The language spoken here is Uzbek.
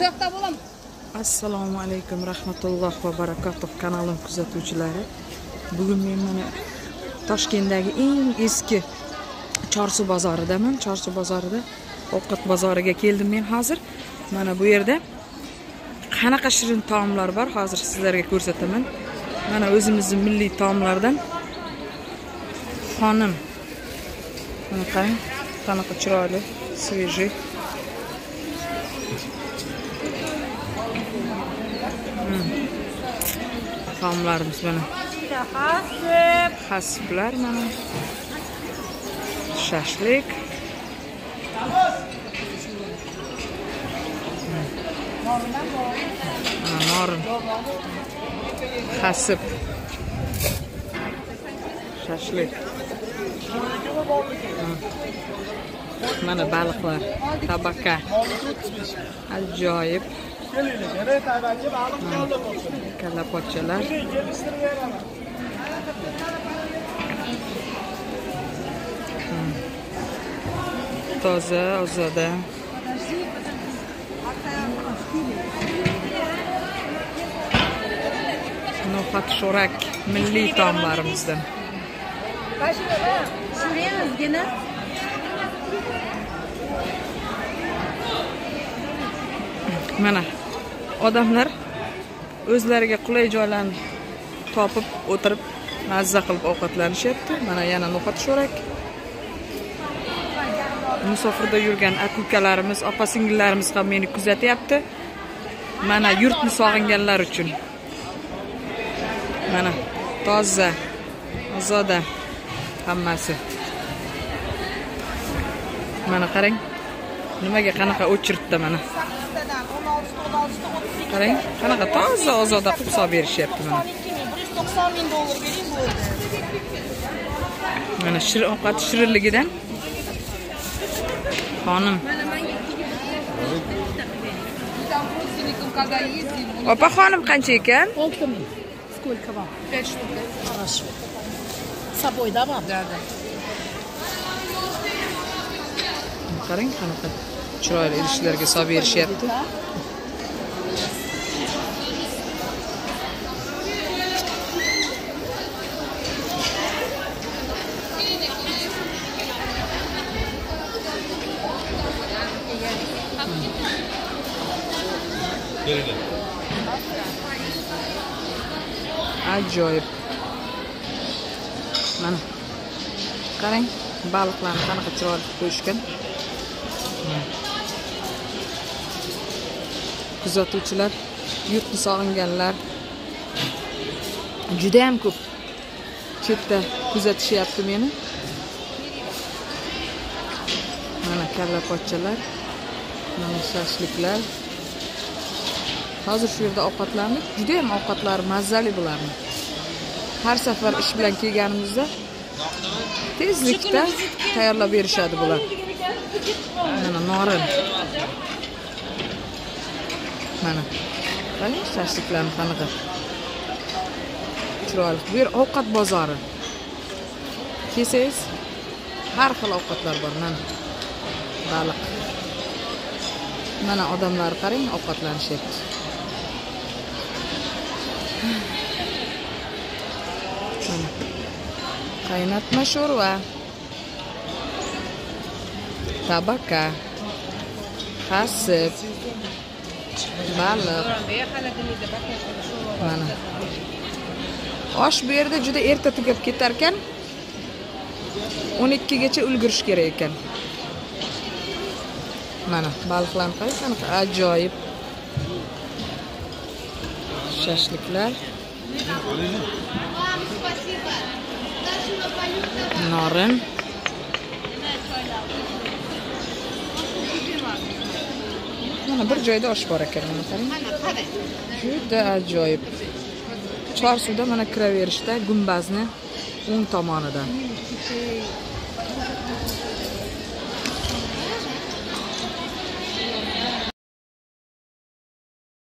So'qda bo'lam. assalomu alaykum rahmatulloh va barakatuh kanalim kuzatuvchilari. Bugun men mana toshkentdagi eng eski chorsu bozoridaman. Chorsu bozorida ovqat bozoriga keldim men hozir. Mana bu yerda qanaqa shirin taomlar bor hozir sizlarga ko'rsataman. Mana o'zimizni milliy taomlardan xonim. Mana qarang qanaqa chiroyli свежий hmm. taomlarimiz mana. Hasiblar mana. Shashlik. Hmm. Norin hasib shashlik. Mana baliqlar tabaka. Ajoyib. Kalapochalar hmm. toza ozoda no'xat sho'rak milliy taomlarimizdan. Shuraya ozgina. mana odamlar o'zlariga qulay joylarni topib o'tirib mazza qilib ovqatlanishyapti. Mana yana no'xat sho'rak. Musofirda yurgan aka ukalarimiz opa singillarimiz ham meni kuzatyapti. Mana yurtni sog'inganlar uchun. Mana toza ozoda. Hammasi mana qarang nimaga qanaqa o'chirtdi mana qarang qanaqa toza ozoda qilib solib berishyapti mana 190 ming dollar bering bo'ldi. mana shir ovqat shirinligidan xonim opa xonim qancha ekan Сколько мне? Сколько вам? 5 штук. Хорошо. С собой, да, вам? Да, да. qarang qanaqa chiroyli idishlarga solib berishyapti ajoyib mana. Qarang baliqlarni qanaqa chiroyli qilib qo'yishgan. Kuzatuvchilar yurtni sog'inganlar judayam ko'p. Chetda kuzatishyapti meni. Mana kalla pochchalar mana shashliklar. Hozir shu yerda ovqatlandik judayam ovqatlari mazali bularni. Har safar ish bilan kelganimizda tezlikda tayyorlab berishadi bular. Mana norin. Mana. Qarang shashliklarni qanaqa chiroyli. Bu yer ovqat bozori. Kelsangiz har xil ovqatlar bor. Mana. Baliq. Mana odamlar qarang ovqatlanishyapti mana qaynatma sho'rva tabaka hasib baliq mana osh bu yerda juda erta tugab ketar ekan o'n ikkigacha ulgurish kerak ekan mana baliqlarni qarang qanaqa ajoyib shashliklar norin mana bir joyda osh bor ekan mana qarang juda ajoyib chorsuvda mana kiraverishda gumbazni o'ng tomonidan